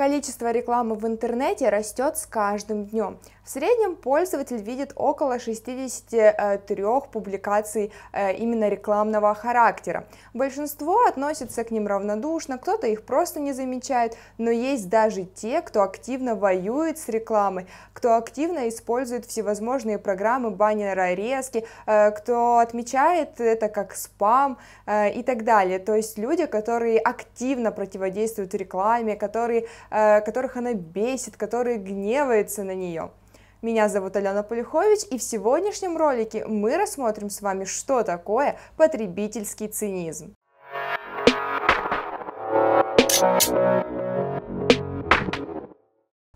Количество рекламы в интернете растет с каждым днем. В среднем пользователь видит около 63 публикаций э, именно рекламного характера. Большинство относится к ним равнодушно, кто-то их просто не замечает, но есть даже те, кто активно воюет с рекламой, кто активно использует всевозможные программы баннера резки, э, кто отмечает это как спам э, и так далее. То есть люди, которые активно противодействуют рекламе, которые, которых она бесит, которые гневаются на нее. Меня зовут Алена Полюхович, и в сегодняшнем ролике мы рассмотрим с вами, что такое потребительский цинизм.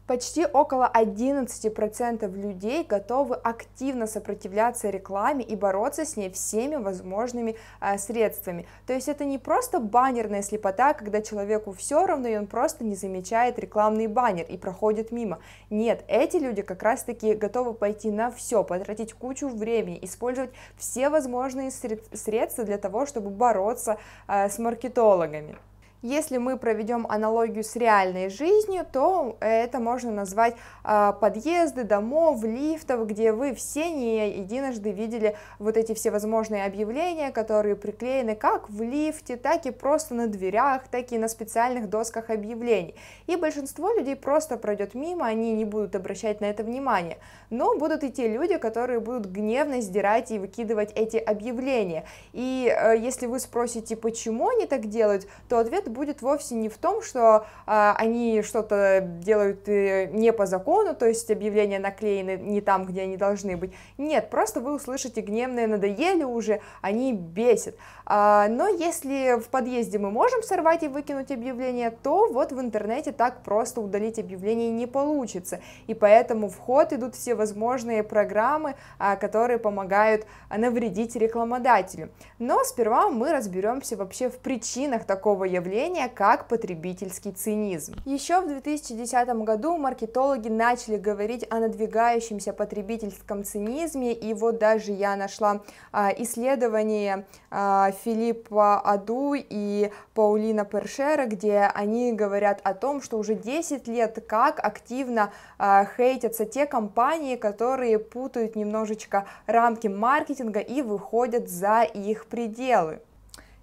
Почти около 11% людей готовы активно сопротивляться рекламе и бороться с ней всеми возможными э, средствами. То есть это не просто баннерная слепота, когда человеку все равно, и он просто не замечает рекламный баннер и проходит мимо. Нет, эти люди как раз-таки готовы пойти на все, потратить кучу времени, использовать все возможные средства для того, чтобы бороться э, с маркетологами. Если мы проведем аналогию с реальной жизнью, то это можно назвать э, подъезды домов, лифтов, где вы все не единожды видели вот эти все возможные объявления, которые приклеены как в лифте, так и просто на дверях, так и на специальных досках объявлений. И большинство людей просто пройдет мимо, они не будут обращать на это внимание. Но будут и те люди, которые будут гневно сдирать и выкидывать эти объявления. И э, если вы спросите, почему они так делают, то ответ будет вовсе не в том, что а, они что-то делают э, не по закону, то есть объявления наклеены не там, где они должны быть. Нет, просто вы услышите гневные надоели уже, они бесят. А, но если в подъезде мы можем сорвать и выкинуть объявление, то вот в интернете так просто удалить объявление не получится. И поэтому в ход идут все возможные программы, а, которые помогают навредить рекламодателю. Но сперва мы разберемся вообще в причинах такого явления, как потребительский цинизм. Еще в 2010 году маркетологи начали говорить о надвигающемся потребительском цинизме, и вот даже я нашла а, исследование Филиппа Аду и Паулина Першера, где они говорят о том, что уже 10 лет как активно э, хейтятся те компании, которые путают немножечко рамки маркетинга и выходят за их пределы.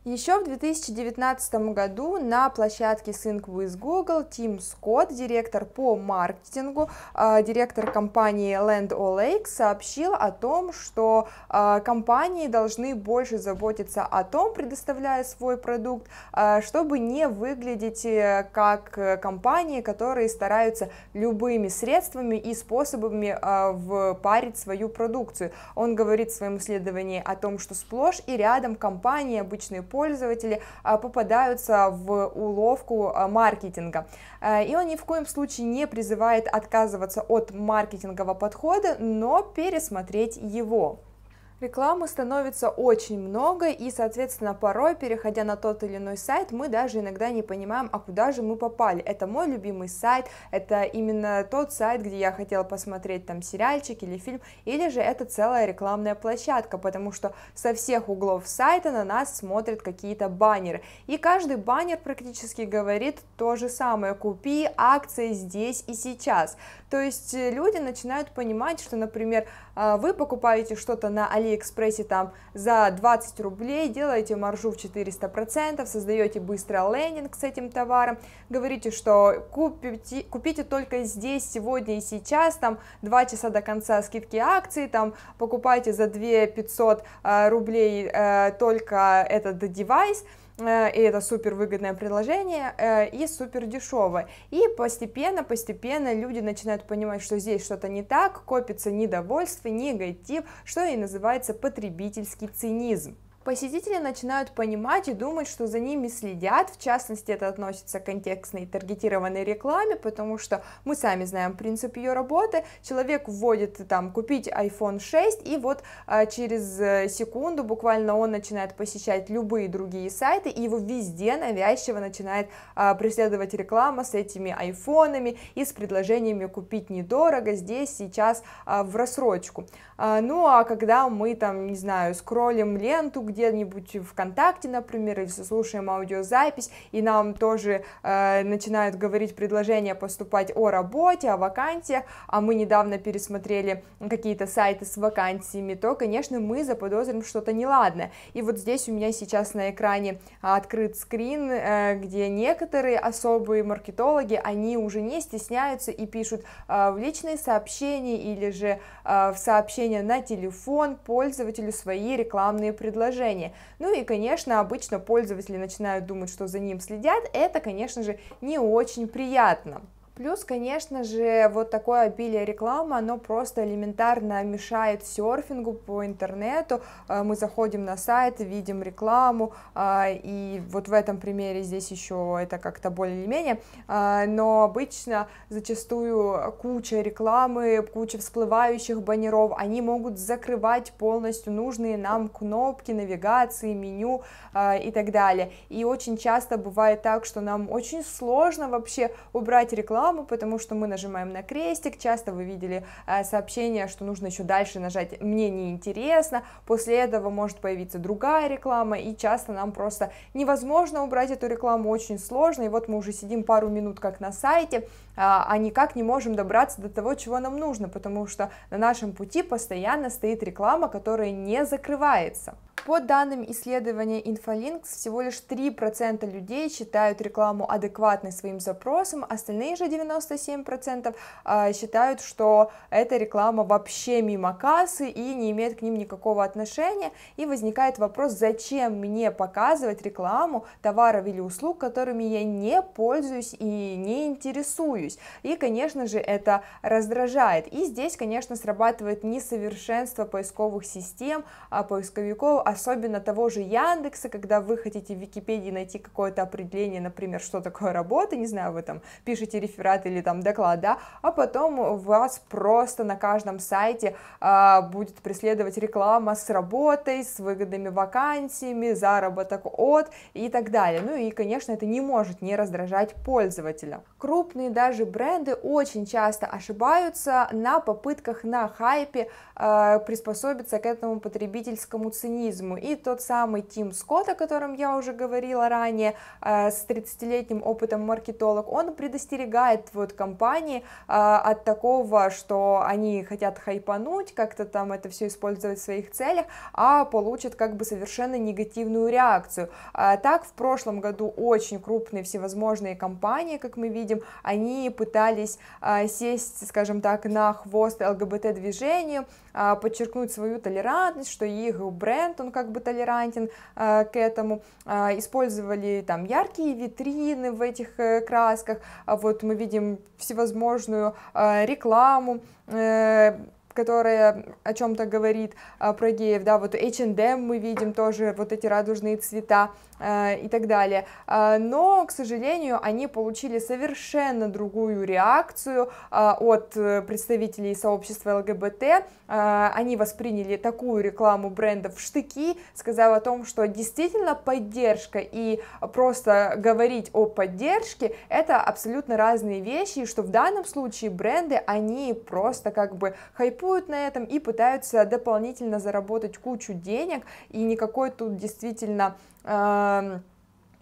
Еще в 2019 году на площадке Sync with Google Тим Скотт, директор по маркетингу, а, директор компании Land O'Lake, сообщил о том, что а, компании должны больше заботиться о том, предоставляя свой продукт, а, чтобы не выглядеть э, как э, компании, которые стараются любыми средствами и способами впарить свою продукцию. Он говорит в своем исследовании о том, что сплошь и рядом компании, обычные пользователи а, попадаются в уловку а, маркетинга. А, и он ни в коем случае не призывает отказываться от маркетингового подхода, но пересмотреть его. Рекламы становится очень много, и, соответственно, порой, переходя на тот или иной сайт, мы даже иногда не понимаем, а куда же мы попали. Это мой любимый сайт, это именно тот сайт, где я хотела посмотреть там сериальчик или фильм, или же это целая рекламная площадка, потому что со всех углов сайта на нас смотрят какие-то баннеры, и каждый баннер практически говорит то же самое, купи акции здесь и сейчас. То есть э, люди начинают понимать, что, например, вы покупаете что-то на Алиэкспрессе там за 20 рублей, делаете маржу в 400%, создаете быстро лендинг с этим товаром, говорите, что купите, купите только здесь, сегодня и сейчас, там 2 часа до конца скидки акции, там покупайте за 2 500 а, рублей э, только этот девайс, и это супер выгодное предложение э, и супер дешевое. И постепенно, постепенно люди начинают понимать, что здесь что-то не так, копится недовольство, негатив, что и называется потребительский цинизм. Посетители начинают понимать и думать, что за ними следят, в частности это относится к контекстной таргетированной рекламе, потому что мы сами знаем принцип ее работы, человек вводит там купить iPhone 6 и вот а, через э, секунду буквально он начинает посещать любые другие сайты и его везде навязчиво начинает а, преследовать реклама с этими айфонами и с предложениями купить недорого здесь, сейчас а, в рассрочку. А, ну а когда мы там, не знаю, скроллим ленту, где-нибудь ВКонтакте, например, или слушаем аудиозапись, и нам тоже э, начинают говорить предложения поступать о работе, о вакансиях, а мы недавно пересмотрели какие-то сайты с вакансиями, то, конечно, мы заподозрим что-то неладное. И вот здесь у меня сейчас на экране открыт скрин, э, где некоторые особые маркетологи, они уже не стесняются и пишут э, в личные сообщения или же э, в сообщения на телефон пользователю свои рекламные предложения. Ну и, конечно, обычно пользователи начинают думать, что за ним следят, это, конечно же, не очень приятно. Плюс, конечно же, вот такое обилие рекламы, оно просто элементарно мешает серфингу по интернету. А, мы заходим на сайт, видим рекламу, а, и вот в этом примере здесь еще это как-то более или менее, а, но обычно зачастую куча рекламы, куча всплывающих баннеров, они могут закрывать полностью нужные нам кнопки, навигации, меню и так далее. И очень часто бывает так, что нам очень сложно вообще убрать рекламу, рекламу, потому что мы нажимаем на крестик, часто вы видели э, сообщение, что нужно еще дальше нажать «мне не интересно», после этого может появиться другая реклама, и часто нам просто невозможно убрать эту рекламу, очень сложно, и вот мы уже сидим пару минут как на сайте, а, а никак не можем добраться до того, чего нам нужно, потому что на нашем пути постоянно стоит реклама, которая не закрывается. По данным исследования Infolinks, всего лишь 3% людей считают рекламу адекватной своим запросам, остальные же 97% а, считают, что эта реклама вообще мимо кассы и не имеет к ним никакого отношения, и возникает вопрос, зачем мне показывать рекламу товаров или услуг, которыми я не пользуюсь и не интересуюсь, и, конечно же, это раздражает, и здесь, конечно, срабатывает несовершенство поисковых систем, а поисковиков, особенно того же Яндекса, когда вы хотите в Википедии найти какое-то определение, например, что такое работа, не знаю, вы там пишете реферат или там доклад, да, а потом у вас просто на каждом сайте а, будет преследовать реклама с работой, с выгодными вакансиями, заработок от и так далее. Ну и, конечно, это не может не раздражать пользователя. Крупные даже бренды очень часто ошибаются на попытках на хайпе э, приспособиться к этому потребительскому цинизму. И тот самый Тим Скотт, о котором я уже говорила ранее, э, с 30-летним опытом маркетолог, он предостерегает вот компании э, от такого, что они хотят хайпануть, как-то там это все использовать в своих целях, а получат как бы совершенно негативную реакцию. Э, так в прошлом году очень крупные всевозможные компании, как мы видим, они пытались э, сесть, скажем так, на хвост ЛГБТ-движению, а, подчеркнуть свою толерантность, что их бренд, он как бы толерантен а, к этому, а, использовали там яркие витрины в этих э, красках, вот мы видим всевозможную рекламу, э, которая о чем-то говорит а, про геев, да, вот H&M мы видим тоже вот эти радужные цвета а, и так далее, а, но, к сожалению, они получили совершенно другую реакцию а, от э, представителей сообщества ЛГБТ, а, они восприняли такую рекламу брендов в штыки, сказав о том, что действительно поддержка и просто говорить о поддержке это абсолютно разные вещи, и что в данном случае бренды, они просто как бы хайп хайпуют на этом и пытаются дополнительно заработать кучу денег, и никакой тут действительно... Э,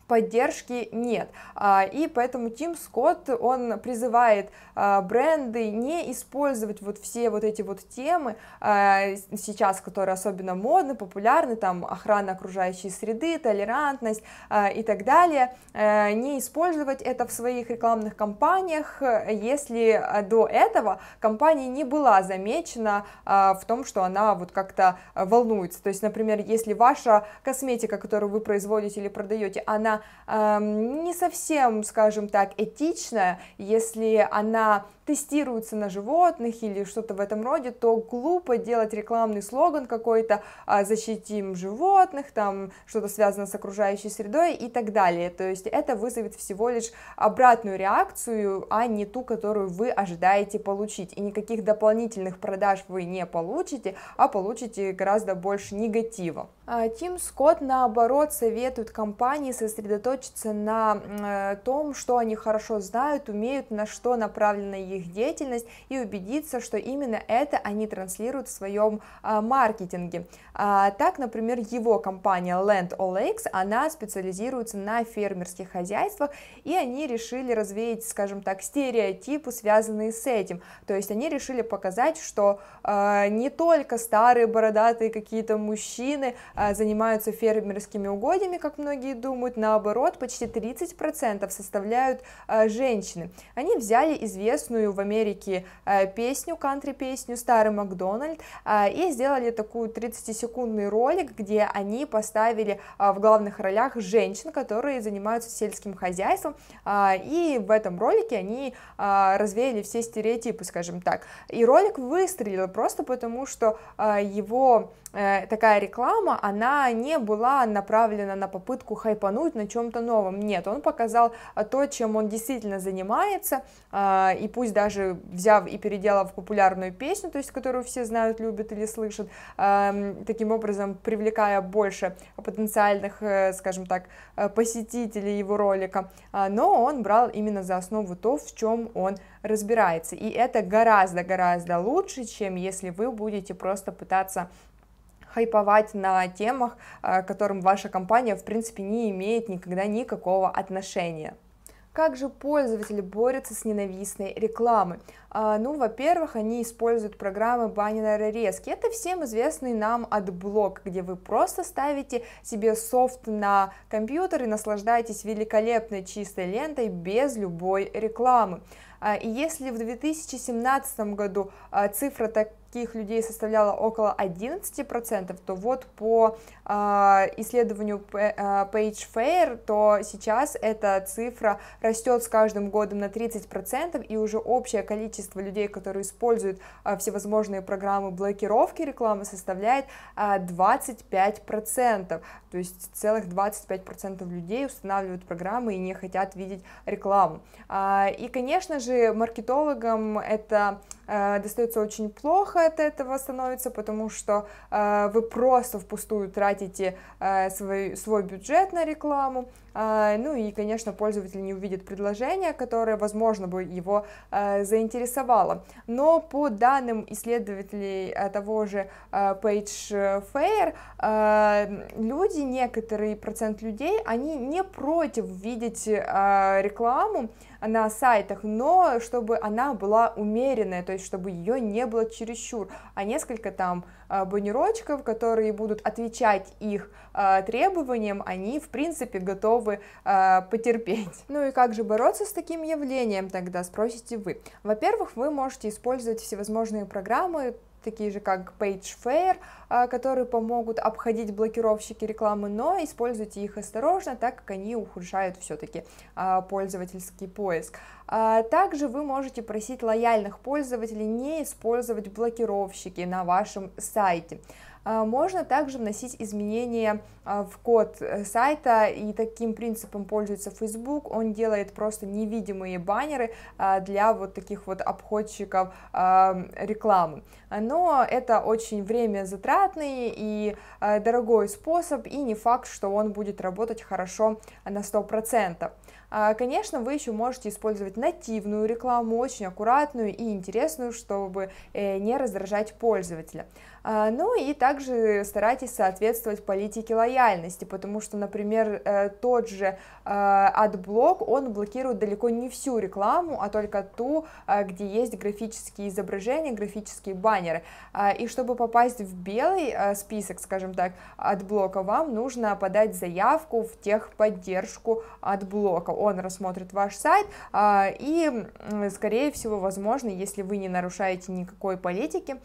поддержки нет. А, и поэтому Тим Скотт, он призывает а, бренды не использовать вот все вот эти вот темы а, сейчас, которые особенно модны, популярны, там охрана окружающей среды, толерантность и так далее, не использовать это в своих рекламных кампаниях, если до этого компания не была замечена в том, что она вот как-то волнуется. То есть, например, если ваша косметика, которую вы производите или продаете, она не совсем, скажем так, этичная, если она тестируется на животных или что-то в этом роде, то глупо делать рекламный слоган какой-то а, «защитим животных», там что-то связано с окружающей средой и так далее. То есть это вызовет всего лишь обратную реакцию, а не ту, которую вы ожидаете получить. И никаких дополнительных продаж вы не получите, а получите гораздо больше негатива. А, Тим Скотт, наоборот, советует компании сосредоточиться на э, том, что они хорошо знают, умеют, на что направлена их деятельность, и убедиться, что именно это они транслируют в своем а, маркетинге. А, так, например, его компания Land O'Lakes, она специализируется на фермерских хозяйствах, и они решили развеять, скажем так, стереотипы, связанные с этим. То есть они решили показать, что не только старые бородатые какие-то мужчины а, занимаются фермерскими угодьями, как многие думают, наоборот, почти 30% составляют а, женщины. Они взяли известную в Америке а, песню, кантри-песню «Старый Макдональд» и сделали такую 30-секундный ролик, где они поставили в главных ролях женщин, которые занимаются сельским хозяйством, и в этом ролике они развеяли все стереотипы, скажем так. И ролик выстрелил просто потому, что его Э, такая реклама, она не была направлена на попытку хайпануть на чем-то новом. Нет, он показал э, то, чем он действительно занимается, э, и пусть даже взяв и переделав популярную песню, то есть которую все знают, любят или слышат, таким образом привлекая больше потенциальных, скажем так, посетителей его ролика, но он брал именно за основу то, в чем он разбирается. И это гораздо-гораздо лучше, чем если вы будете просто пытаться хайповать на темах, э, к которым ваша компания, в принципе, не имеет никогда никакого отношения. Как же пользователи борются с ненавистной рекламой? А, ну, во-первых, они используют программы баннерорезки. Это всем известный нам AdBlock, где вы просто ставите себе софт на компьютер и наслаждаетесь великолепной чистой лентой без любой рекламы. А, и если в 2017 году а, цифра таких людей составляла около 11%, то вот по а, исследованию PageFair, то сейчас эта цифра растет с каждым годом на 30%, и уже общее количество людей, которые используют всевозможные программы блокировки рекламы, составляет 25%. То есть целых 25% людей устанавливают программы и не хотят видеть рекламу. И, конечно же маркетологам это э, достается очень плохо от этого становится, потому что э, вы просто впустую тратите э, свой, свой бюджет на рекламу, ну и, конечно, пользователь не увидит предложение, которое, возможно, бы его э, заинтересовало. Но по данным исследователей э, того же PageFair, э, люди, некоторый процент людей, они не против видеть рекламу, на сайтах, но чтобы она была умеренная, то есть чтобы ее не было чересчур, а несколько там а, баннерочков, которые будут отвечать их а, требованиям, они в принципе готовы а, потерпеть. Ну и как же бороться с таким явлением тогда, спросите вы. Во-первых, вы можете использовать всевозможные программы, такие же как PageFair, а, которые помогут обходить блокировщики рекламы, но используйте их осторожно, так как они ухудшают все-таки а, пользовательский поиск. А, также вы можете просить лояльных пользователей не использовать блокировщики на вашем сайте. А, можно также вносить изменения а, в код э, сайта, и таким принципом пользуется Facebook. Он делает просто невидимые баннеры а, для вот таких вот обходчиков рекламы. Но это очень время затратный и дорогой способ, и не факт, что он будет работать хорошо на 100%. Конечно, вы еще можете использовать нативную рекламу, очень аккуратную и интересную, чтобы э, не раздражать пользователя. А, ну и также старайтесь соответствовать политике лояльности, потому что, например, э, тот же AdBlock, э, он блокирует далеко не всю рекламу, а только ту, э, где есть графические изображения, графические баннеры. А, и чтобы попасть в белый список, скажем так, AdBlock, вам нужно подать заявку в техподдержку AdBlock. Он рассмотрит ваш сайт а, и, скорее всего, возможно, если вы не нарушаете никакой политики,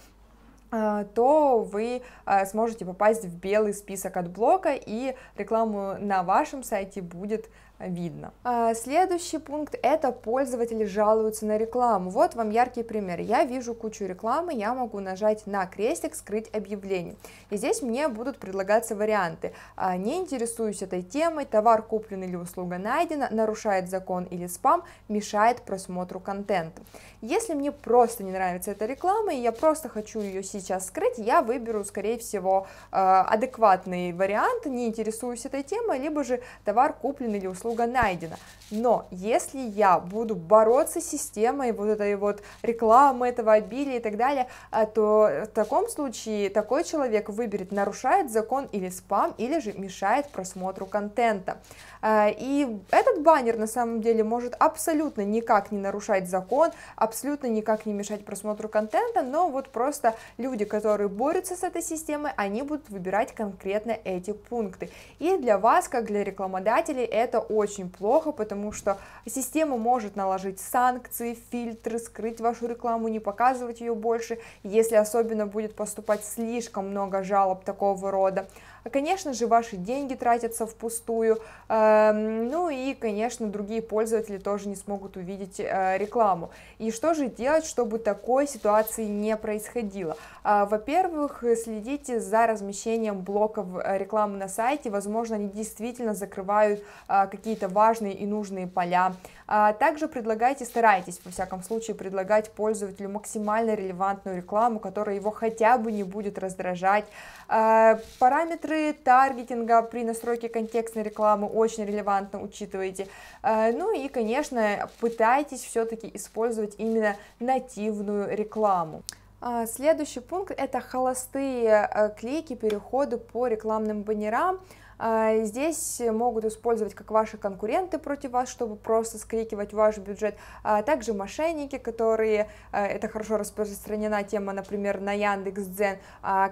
то вы а, сможете попасть в белый список от блока, и рекламу на вашем сайте будет видно. А, следующий пункт это пользователи жалуются на рекламу. Вот вам яркий пример. Я вижу кучу рекламы, я могу нажать на крестик «Скрыть объявление». И здесь мне будут предлагаться варианты. А, не интересуюсь этой темой, товар куплен или услуга найдена, нарушает закон или спам, мешает просмотру контента. Если мне просто не нравится эта реклама, и я просто хочу ее сейчас скрыть, я выберу, скорее всего, а, адекватный вариант, не интересуюсь этой темой, либо же товар куплен или услуга услуга найдена. Но если я буду бороться с системой вот этой вот рекламы, этого обилия и так далее, а, то в таком случае такой человек выберет, нарушает закон или спам, или же мешает просмотру контента. А, и этот баннер на самом деле может абсолютно никак не нарушать закон, абсолютно никак не мешать просмотру контента, но вот просто люди, которые борются с этой системой, они будут выбирать конкретно эти пункты. И для вас, как для рекламодателей, это очень плохо, потому что система может наложить санкции, фильтры, скрыть вашу рекламу, не показывать ее больше, если особенно будет поступать слишком много жалоб такого рода. А, конечно же, ваши деньги тратятся впустую, эм, ну и, конечно, другие пользователи тоже не смогут увидеть э, рекламу. И что же делать, чтобы такой ситуации не происходило? А, во-первых, следите за размещением блоков э, рекламы на сайте, возможно, они действительно закрывают а, какие-то важные и нужные поля. Также предлагайте, старайтесь, во всяком случае, предлагать пользователю максимально релевантную рекламу, которая его хотя бы не будет раздражать. Параметры Параметры таргетинга при настройке контекстной рекламы очень релевантно учитывайте. Э, ну и, конечно, пытайтесь все-таки использовать именно нативную рекламу. А, следующий пункт это холостые э, клики, переходы по рекламным баннерам. А, здесь могут использовать как ваши конкуренты против вас, чтобы просто скрикивать ваш бюджет, а также мошенники, которые, а, это хорошо распространена тема, например, на Яндекс.Дзен,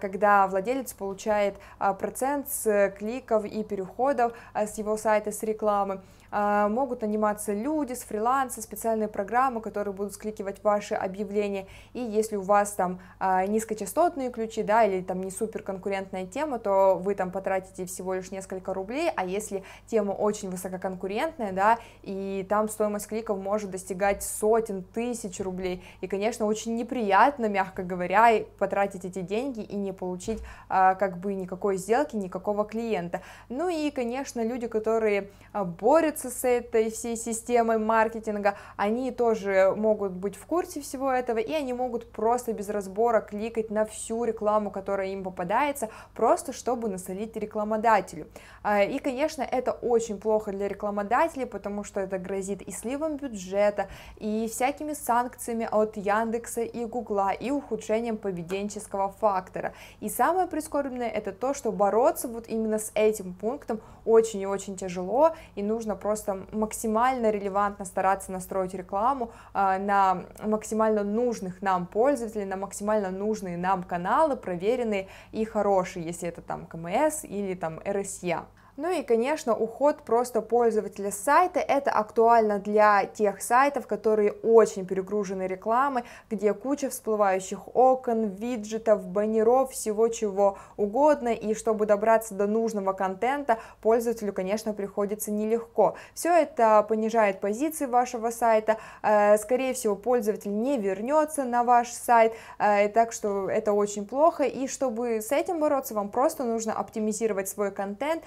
когда владелец получает процент с кликов и переходов с его сайта с рекламы. А, могут наниматься люди с фриланса, специальные программы, которые будут скликивать ваши объявления, и если у вас там а, низкочастотные ключи, да, или там не супер конкурентная тема, то вы там потратите всего лишь несколько рублей, а если тема очень высококонкурентная, да, и там стоимость кликов может достигать сотен тысяч рублей, и, конечно, очень неприятно, мягко говоря, потратить эти деньги и не получить а, как бы никакой сделки, никакого клиента. Ну и, конечно, люди, которые борются борются с этой всей системой маркетинга, они тоже могут быть в курсе всего этого, и они могут просто без разбора кликать на всю рекламу, которая им попадается, просто чтобы насолить рекламодателю. А, и, конечно, это очень плохо для рекламодателей, потому что это грозит и сливом бюджета, и всякими санкциями от Яндекса и Гугла, и ухудшением поведенческого фактора. И самое прискорбное это то, что бороться вот именно с этим пунктом очень и очень тяжело, и нужно просто просто максимально релевантно стараться настроить рекламу а, на максимально нужных нам пользователей, на максимально нужные нам каналы, проверенные и хорошие, если это там КМС или там РСЯ. Ну и, конечно, уход просто пользователя сайта, это актуально для тех сайтов, которые очень перегружены рекламой, где куча всплывающих окон, виджетов, баннеров, всего чего угодно, и чтобы добраться до нужного контента, пользователю, конечно, приходится нелегко. Все это понижает позиции вашего сайта, э, скорее всего, пользователь не вернется на ваш сайт, э, так что это очень плохо, и чтобы с этим бороться, вам просто нужно оптимизировать свой контент,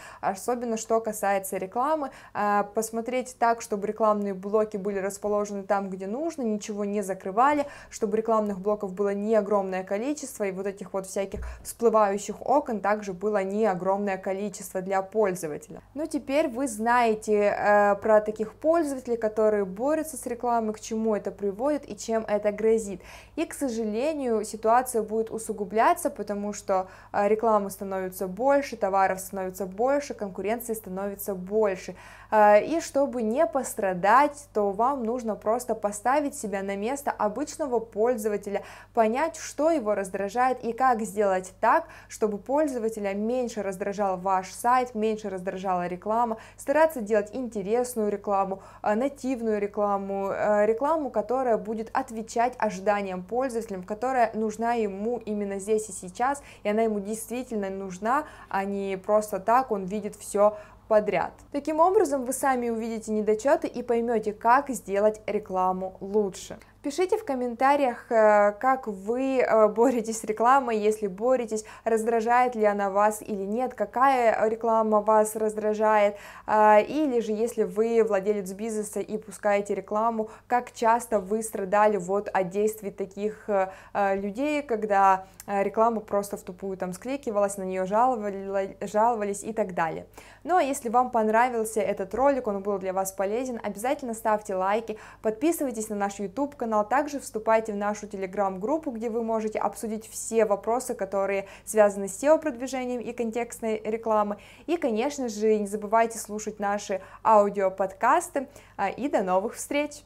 особенно что касается рекламы, а, посмотреть так, чтобы рекламные блоки были расположены там, где нужно, ничего не закрывали, чтобы рекламных блоков было не огромное количество, и вот этих вот всяких всплывающих окон также было не огромное количество для пользователя. Ну, теперь вы знаете э, про таких пользователей, которые борются с рекламой, к чему это приводит и чем это грозит. И, к сожалению, ситуация будет усугубляться, потому что э, рекламы становится больше, товаров становится больше, конкуренции становится больше. А, и чтобы не пострадать, то вам нужно просто поставить себя на место обычного пользователя, понять, что его раздражает и как сделать так, чтобы пользователя меньше раздражал ваш сайт, меньше раздражала реклама, стараться делать интересную рекламу, а, нативную рекламу, а, рекламу, которая будет отвечать ожиданиям пользователям, которая нужна ему именно здесь и сейчас, и она ему действительно нужна, а не просто так он видит все подряд. Таким образом, вы сами увидите недочеты и поймете, как сделать рекламу лучше. Пишите в комментариях, э, как вы э, боретесь с рекламой, если боретесь, раздражает ли она вас или нет, какая реклама вас раздражает, э, или же если вы владелец бизнеса и пускаете рекламу, как часто вы страдали вот от действий таких людей, когда реклама просто в тупую там скликивалась, на нее жаловали, жаловались и так далее. Ну а если вам понравился этот ролик, он был для вас полезен, обязательно ставьте лайки, подписывайтесь на наш YouTube канал, канал. Также вступайте в нашу телеграм-группу, где вы можете обсудить все вопросы, которые связаны с SEO-продвижением и контекстной рекламой. И, конечно же, не забывайте слушать наши аудиоподкасты. А, и до новых встреч!